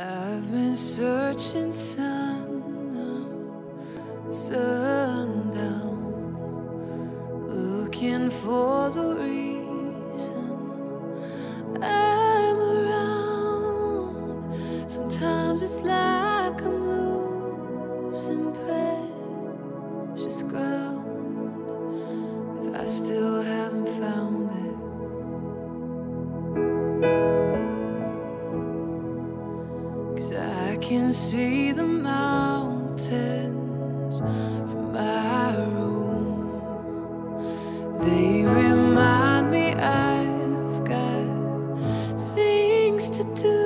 I've been searching sun up, sundown, looking for the reason I'm around. Sometimes it's like Cause I can see the mountains from my room. They remind me I've got things to do.